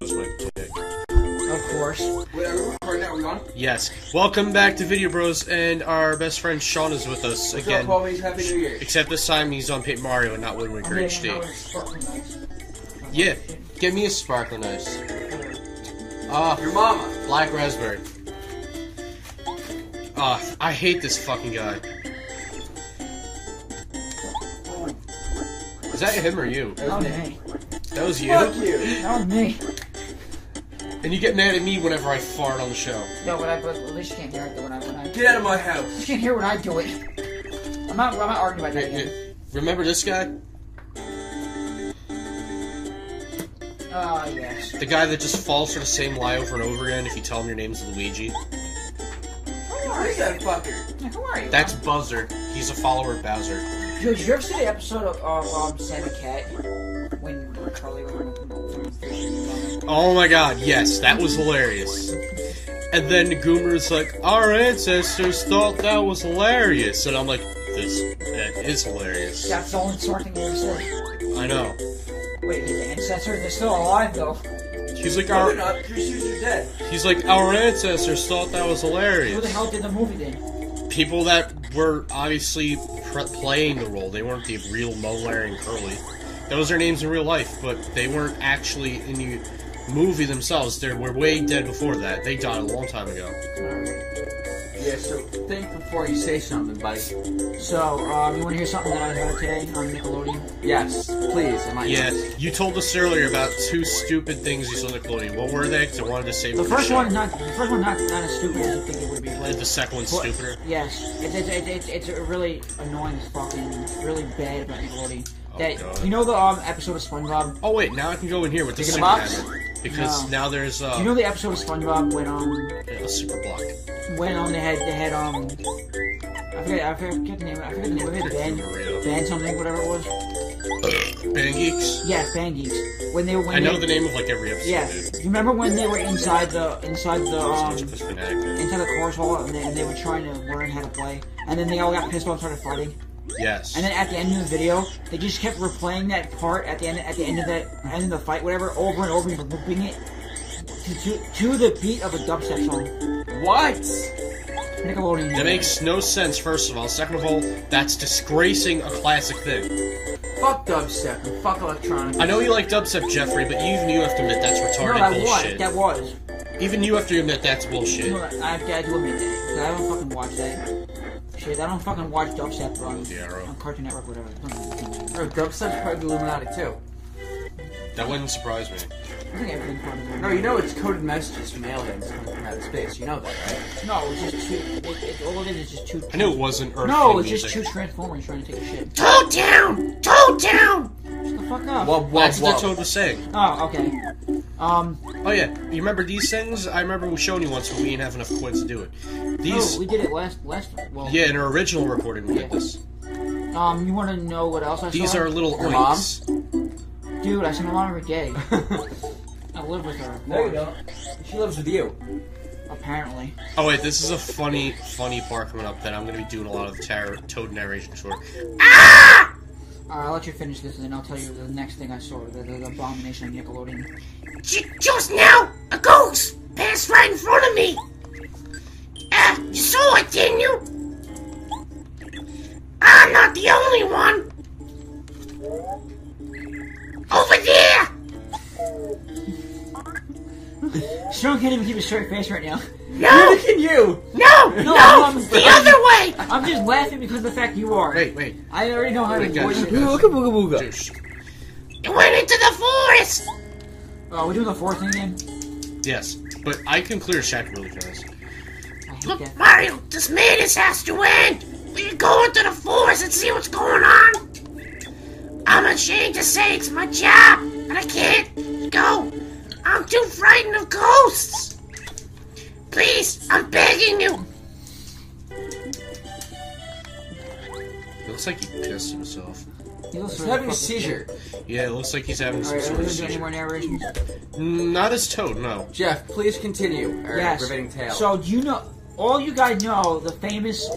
Bros mic check. Of course. Wait, are we recording now? Are we on? Yes. Welcome back to Vidya Bros, and our best friend Sean is with us What's again. up. Happy New Year. Except this time he's on Paper Mario and not Wind Waker Yeah, HD. no, it's fucking nice. Yeah, give me a sparkling ice. Ah, Your mama. black raspberry. Ah, I hate this fucking guy. Is that him or you? That was me. That was you? Fuck you. That was me. And you get mad at me whenever I fart on the show. No, but I but at least you can't hear it when I when I. Get out of my house. You can't hear when I do it. I'm not I'm not arguing about that again. Remember this guy? Ah, yes. The guy that just falls for the same lie over and over again if you tell him your name's Luigi? Where's that fucker? Who are you? That's Buzzer. He's a follower of Bowser. Dude, did you ever see the episode of, of um, Sam and Cat when Charlie was from Oh my god, yes, that was hilarious. And then Goomer's like, our ancestors thought that was hilarious. And I'm like, this, that is hilarious. That's the only thing you ever said. I know. Wait, his ancestors, they're still alive though. He's like, No, our, not. Your shoes are dead. he's like, our ancestors thought that was hilarious. Who the hell did the movie then? People that were obviously playing the role, they weren't the real Moe, Larry, and Curly. Those are names in real life, but they weren't actually in the movie themselves. They were way dead before that. They died a long time ago. Yeah, so think before you say something, buddy. So, um, you want to hear something that I heard today on Nickelodeon? Yes, please. I might Yeah, you told us earlier about two stupid things you saw on Nickelodeon. What were they? 'Cause I wanted to save The first show. one, not the first one, not not as stupid as you think it would be. The second one's stupider. Yes, it's it's, it's, it's, it's a really annoying, fucking, really bad about Nickelodeon. Oh, that God. you know the um episode of SpongeBob. Oh wait, now I can go in here with the Taking super box? hammer because No. now there's uh, you know the episode of SpongeBob when um a super block. when um they had they had um I forget I forget the name I forget the name of it Ben Ben something whatever it was. Band Geeks. Yeah, Ben Geeks. When they were when I know they, the name of like every episode. Yeah, dude. you remember when they were inside the inside the um fanatic, dude. into the chorus hall and they, and they were trying to learn how to play and then they all got pissed off and started fighting. Yes. And then at the end of the video, they just kept replaying that part at the end at the end of the end of the fight, whatever, over and over, and looping it to, to, to the beat of a dubstep song. What? Nickelodeon. that makes no sense. First of all, second of all, that's disgracing a classic thing. Fuck dubstep and fuck electronic. I know you like dubstep, Jeffrey, but even you have to admit that's no, retarded that was bullshit. that was. Even you have to admit that's bullshit. No, I, I do admit that. I don't fucking watch that. Shit, I don't fucking watch dubstep on, The arrow. on Cartoon Network, whatever. Oh, dubstep's part of the Illuminati too. That wouldn't surprise me. I think everything's part of the No, you know it's coded messages from aliens coming from outer space. You know that, right? No, it's just two. It, it, all it is is just two. I knew it wasn't Earth No, theme it's just two. Transformers trying to take a shit. Toad Town! Toad Town! Shut the fuck up. Wub, wub, That's what wub. Toad was saying. Oh, okay. Um, Oh yeah, you remember these things? I remember we showing you once, but we didn't have enough coins to do it. These, oh, we did it last last. Well, yeah, in our original recording we did this. Um, you want to know what else I These saw? are little Your mom? oinks. Dude, I saw my mom every day. I live with her. No, you don't. She lives with you. Apparently. Oh wait, this is a funny, funny part coming up that I'm gonna be doing a lot of tar- Toad narration for. Alright, I'll let you finish this and then I'll tell you the next thing I saw. The, the, the abomination of Nickelodeon. Just now, a ghost passed right in front of me. Didn't you? I'm not the only one. Over there. Sean can't even keep a straight face right now. No, Look at you! no, no, No, I'm- the other way. I'm just laughing because of the fact you are. Wait, wait, I already know how to Wait, guys, voice guys. it. Look at Booga Booga. Juice. It went into the forest. Oh, we're doing the fourth thing again? Yes, but I can clear Shack really fast. I hate Look, that. Mario, this madness has to end. We can go into the forest and see what's going on. I'm ashamed to say it's my job, and I can't go. I'm too frightened of ghosts. Please, I'm begging you. It looks like he pissed himself. He looks He's having a fucking- seizure. Yeah, it looks like he's having some Alright, are sort of gonna any seizure. more narrations? Mm, Not his Toad, no. Jeff, please continue. Or Yes. riveting tale. So, do you know, all you guys know, the famous,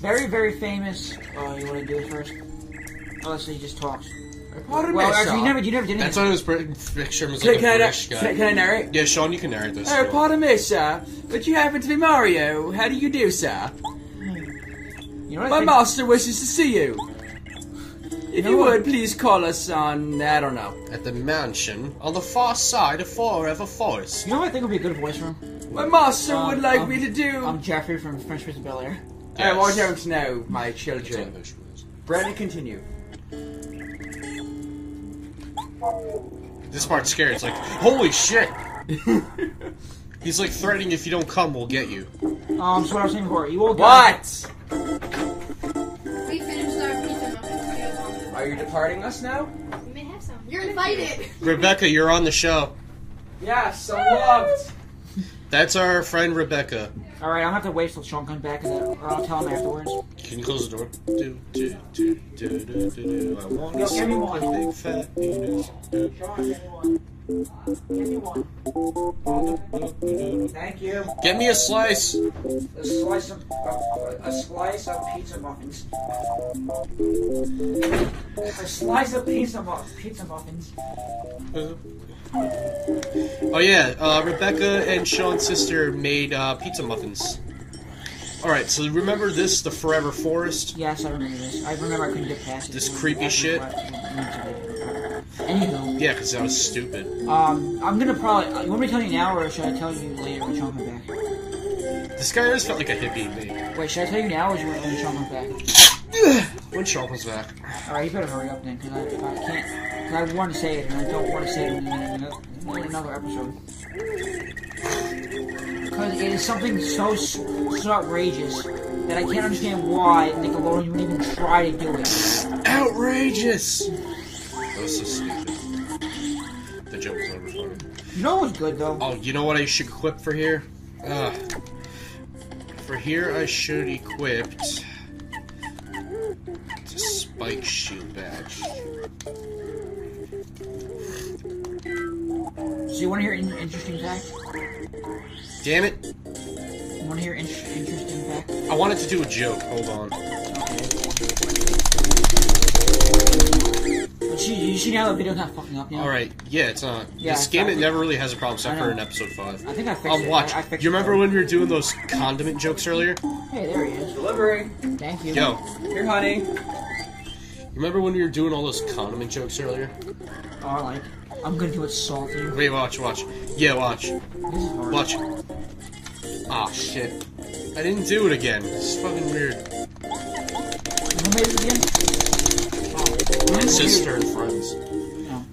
very, very famous, oh, you want to do it first? Oh, let's he just talks. Pardon Well, me, actually, you never, you never did That's anything. on his Brit- picture. Him as Can, a can, I, guy. can I narrate? Yeah, Sean, you can narrate this. Oh, Go. pardon me, sir. But you happen to be Mario. How do you do, sir? You know what My think? master wishes to see you. If know you would, please call us on, I don't know. At the mansion on the far side of Forever Forest. You know what I think would be a good voice from? My master Um, would like um, me to do. I'm Jeffrey from Fresh Prince of Bel Air. I want Yes. you to know, my children. Brandon, continue. This part's scary. It's like, holy shit! He's like threatening if you don't come, we'll get you. Um, so what I was saying before, you all got What? Are you departing us now? We may have some. You're invited. Rebecca, you're on the show. Yes, I'm loved. That's our friend Rebecca. All right, I'm gonna have to wait till Sean comes back, 'cause I- or I'll tell him afterwards. Can you close the door? Do, do, do, do, do, do, do. I want to see one. a big fat penis. Sean, give me one. Give me one. Thank you. Get me a slice. A slice of a, a slice of pizza muffins. A slice of pizza mu- pizza muffins. Oh yeah, uh, Rebecca and Sean's sister made uh, pizza muffins. All right, so remember this, the Forever Forest? Yes, I remember this. I remember I couldn't get past it. This creepy shit? Anywho, Yeah, because that was stupid. um, I'm gonna probably. You want me to tell you now, or should I tell you later when Sean comes back? This guy always felt like a hippie to me. Wait, should I tell you now, or should I when Sean comes back? When Sean comes back. All right, you better hurry up then, because I, I can't, because I want to say it, and I don't want to say it in another, in another episode. Because it is something so so outrageous that I can't understand why Nickelodeon would even try to do it. Outrageous! That was so stupid. The joke was over funny. You know what's good though? Oh, you know what I should equip for here? Uh, for here, I should equipped the spike shield badge. So you want to hear an interesting fact? Damn it! You want to hear in- interesting fact? I wanted to do a joke. Hold on. But you, you see now the video's not fucking up now. All right. Yeah, it's not. Yeah, this game it never really has a problem I except for in episode five. I think I fixed Um, it. watch. I, I fixed you remember it. when we were doing those condiment jokes earlier? Hey, there he is. Delivery. Thank you. Yo, Here, honey. You remember when we were doing all those condiment jokes earlier? Oh, like, I'm gonna do it salty. Wait, watch, watch. Yeah, watch. This is hard. Watch. Ah, shit. I didn't do it again. This is fucking weird. Who made it again? Oh, My sister and friends. No.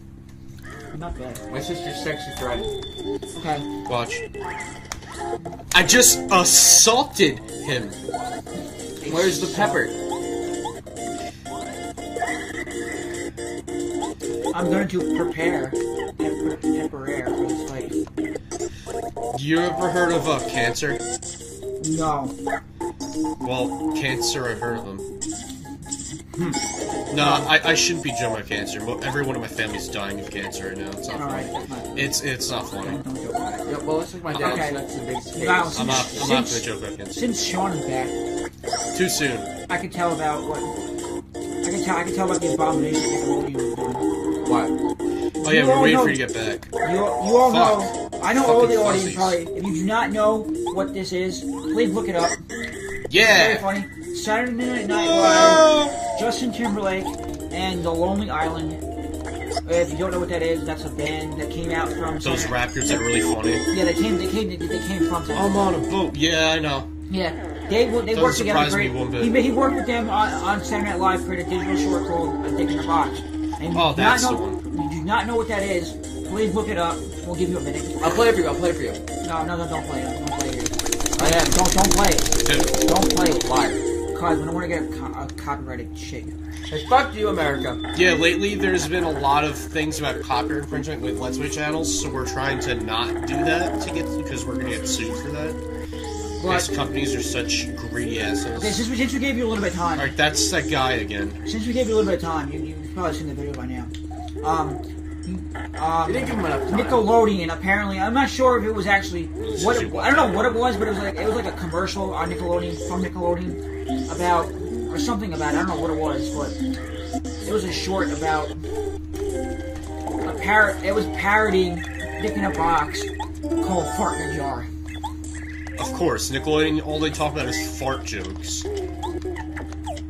Not bad. My sister's sexy friend. Okay. Watch. I just assaulted him. Where's the pepper? I'm going to prepare pepper, pepper air for this fight. You ever heard of uh, cancer? No. Well, cancer, I've heard of them. No, I, I shouldn't be joking about cancer. Mo- Everyone in my family's dying of cancer right now. It's not Alright, funny. that's not. It's it's not funny. Don't, don't joke about. Yeah, well, it's like my dad's Okay. nuts and big case. Wow. I'm not. I'm not gonna Since- joke about cancer. Since Sean is back, Too soon. I can tell about what. I can tell. I can tell about the abomination that Nickelodeon was doing. What? Oh yeah, You we're waiting know- for you to get back. You, you all know. I know all the audience probably. If you do not know what this is, please look it up. Yeah. Very Yeah. funny. Saturday Night Live, Justin Timberlake, and The Lonely Island. If you don't know what that is, that's a band that came out from. Those Saturday- rap are really funny. Yeah, they came. They came. They, they came from. Saturday I'm on a boat. Yeah, I know. Yeah, they they Doesn't worked together great. me one bit. He, he worked with them on, on Saturday Night Live, created a digital short called A Dick in a Box. And oh, you Oh, do that's not the know, one. You do not know what that is? Please look it up. We'll give you a minute. I'll play it for you. I'll play it for you. No, no, no, don't play it. Don't play it. I am. Don't don't play it. Dude, Don't play it. Liar. Cause we don't want to get a, co- a copyrighted shit. Hey, fuck you, America. Yeah, lately there's been a lot of things about copyright infringement with Let's Play channels, so we're trying to not do that to get because we're gonna get sued for that. These companies are such greedy assholes. okay, since we, since we gave you a little bit of time, Alright, that's that guy again. since we gave you a little bit of time, you you've probably seen the video by now. Um, um, You didn't give him. Nickelodeon apparently. I'm not sure if it was actually what it, I don't know what it was, but it was like it was like a commercial on Nickelodeon from Nickelodeon about or something about it. I don't know what it was, but it was a short about a parrot. it was parodying Dick in a Box called Fart in a Jar. Of course, Nickelodeon, all they talk about is fart jokes.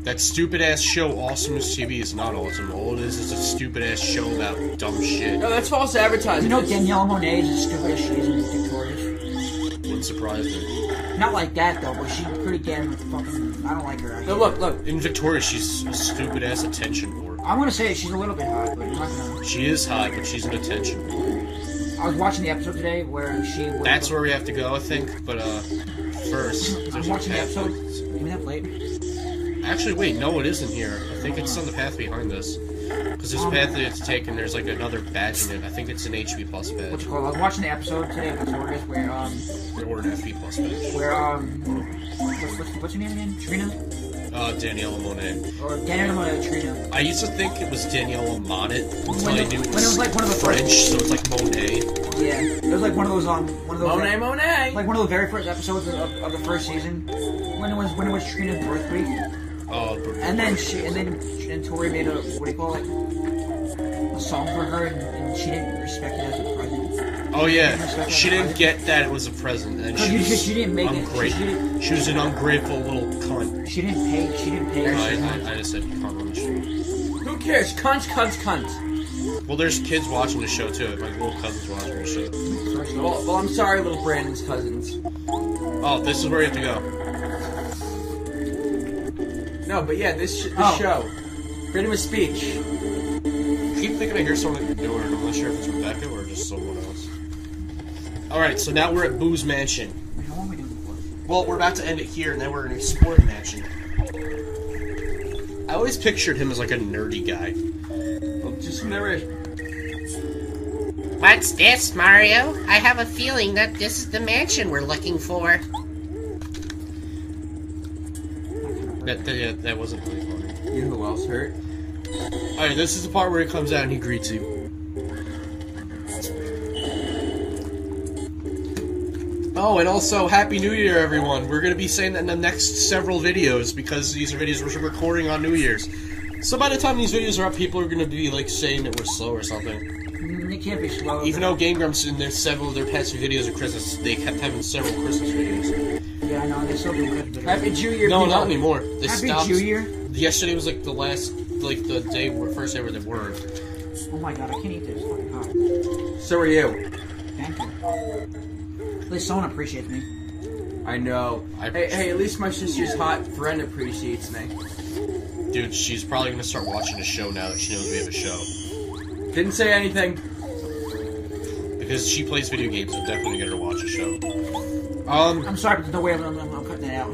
That stupid ass show, AwesomenessTV, is not awesome. All it is is a stupid ass show about dumb shit. No, that's false advertising. You know Danielle Monet is as stupid as she is in Victorious. Wouldn't surprise me. Not like that though, but she's pretty damn fucking. I don't like her. No, look, look. In Victoria, she's a stupid ass attention whore. I'm gonna say she's a little bit hot, but not gonna. She is hot, but she's an attention whore. I was watching the episode today where she. Was, That's where we have to go, I think. But uh, first, I'm watching the episode. Give me that plate. Actually, wait, no, it isn't here. I think it's on the path behind us. Because this Um, path that it's taken, there's like another badge in it. I think it's an HP plus What's badge it called? I was watching the episode today of Victorious where um or an FP plus badge. where um what's, what's, what's her name again? Trina Uh, Daniella Monet. or Danielle Monet Trina. I used to think it was Daniella Monet until When I knew it when was, it was like one of the French, first- so it's like Monet. Yeah, it was like one of those um one of those Monet, Monet. like one of the very first episodes of, of the first season when it was when it was Trina's birth week, Oh, and then she and then and Tori made a what do you call it a song for her and, and she didn't respect it as a present. oh yeah, she didn't get that it was a present, and she was she didn't make it. ungrateful. She didn't- She was an ungrateful little cunt. She didn't pay. She didn't pay. I, I, I just said cunt on the street. Who cares? Cunt, cunt, cunt. Well, there's kids watching the show too. My little cousin's watching the show. Well, well, I'm sorry, little Brandon's cousins. Oh, this is where you have to go. No, but yeah, this, sh- this Oh. show. Freedom of speech. I keep thinking I hear someone at the door, and I'm not sure if it's Rebecca or just someone else. Alright, so now we're at Boo's Mansion. Wait, how long are we doing for? Well, we're about to end it here, and then we're in Sport Mansion. I always pictured him as like a nerdy guy. Well, just never. What's this, Mario? I have a feeling that this is the mansion we're looking for. That that, yeah, that wasn't really funny. You know who else hurt? Alright, this is the part where he comes out and he greets you. Oh, and also, Happy New Year, everyone. We're going to be saying that in the next several videos because these are videos we're recording on New Year's. So by the time these videos are up, people are going to be like saying that we're slow or something. Mm, It can't be slow. Even though Game Grumps in their several of their past videos of Christmas, they kept having several Christmas videos. Yeah, I know. They're still doing good. Happy New Year, No, people. not anymore. They Happy stopped. New Year. Yesterday was like the last, like the day, where first day where they were. Oh my god, I can't eat this. Fucking hot. So are you. Thank you. At least someone appreciates me. I know. I- hey, hey, at least my sister's hot friend appreciates me. Dude, she's probably gonna start watching the show now that she knows we have a show. Didn't say anything. Because she plays video games, I'm definitely gonna get her to watch a show. Um, I'm sorry, but there's no way I'm, I'm, I'm cutting that out.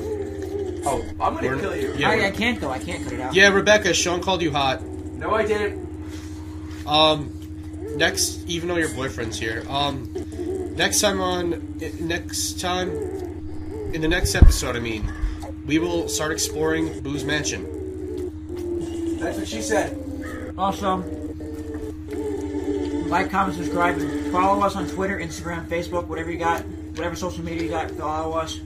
Oh, I'm gonna We're- kill you. yeah, I, I we're- can't though. I can't cut it out. yeah, Rebecca, Sean called you hot. No, I didn't. Um, next, even though your boyfriend's here, um, next time on, i- next time, in the next episode, I mean, we will start exploring Boo's Mansion. That's what she said. Also, like, comment, subscribe, and follow us on Twitter, Instagram, Facebook, whatever you got, whatever social media you got, follow us.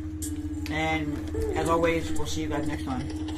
And as always, we'll see you guys next time.